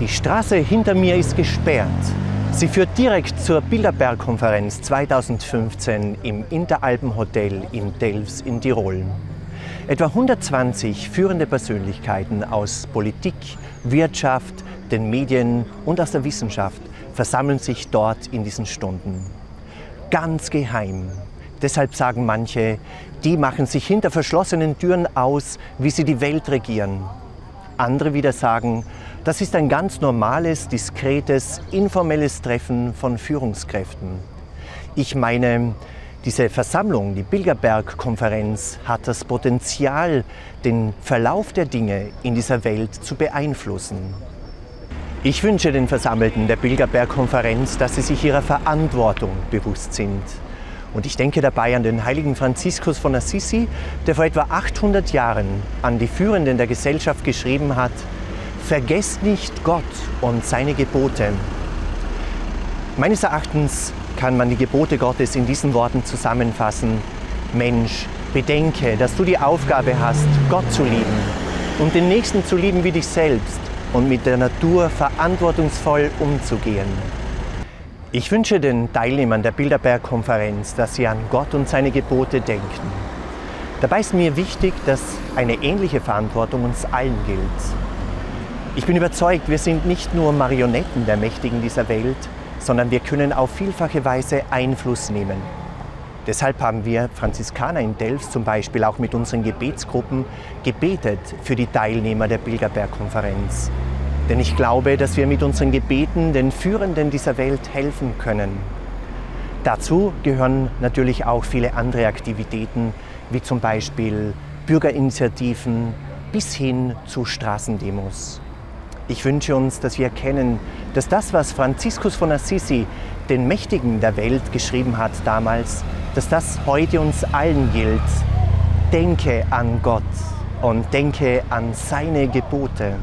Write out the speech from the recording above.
Die Straße hinter mir ist gesperrt. Sie führt direkt zur Bilderberg-Konferenz 2015 im Interalpen-Hotel in Delfs in Tirol. Etwa 120 führende Persönlichkeiten aus Politik, Wirtschaft, den Medien und aus der Wissenschaft versammeln sich dort in diesen Stunden. Ganz geheim. Deshalb sagen manche, die machen sich hinter verschlossenen Türen aus, wie sie die Welt regieren. Andere wieder sagen, das ist ein ganz normales, diskretes, informelles Treffen von Führungskräften. Ich meine, diese Versammlung, die Bilderberg-Konferenz, hat das Potenzial, den Verlauf der Dinge in dieser Welt zu beeinflussen. Ich wünsche den Versammelten der Bilderberg-Konferenz, dass sie sich ihrer Verantwortung bewusst sind. Und ich denke dabei an den heiligen Franziskus von Assisi, der vor etwa 800 Jahren an die Führenden der Gesellschaft geschrieben hat, Vergesst nicht Gott und seine Gebote. Meines Erachtens kann man die Gebote Gottes in diesen Worten zusammenfassen. Mensch, bedenke, dass du die Aufgabe hast, Gott zu lieben und den Nächsten zu lieben wie dich selbst und mit der Natur verantwortungsvoll umzugehen. Ich wünsche den Teilnehmern der Bilderberg-Konferenz, dass sie an Gott und seine Gebote denken. Dabei ist mir wichtig, dass eine ähnliche Verantwortung uns allen gilt. Ich bin überzeugt, wir sind nicht nur Marionetten der Mächtigen dieser Welt, sondern wir können auf vielfache Weise Einfluss nehmen. Deshalb haben wir Franziskaner in Delft zum Beispiel auch mit unseren Gebetsgruppen gebetet für die Teilnehmer der Bilderberg-Konferenz. Denn ich glaube, dass wir mit unseren Gebeten den Führenden dieser Welt helfen können. Dazu gehören natürlich auch viele andere Aktivitäten, wie zum Beispiel Bürgerinitiativen bis hin zu Straßendemos. Ich wünsche uns, dass wir erkennen, dass das, was Franziskus von Assisi den Mächtigen der Welt geschrieben hat damals, dass das heute uns allen gilt. Denke an Gott und denke an seine Gebote.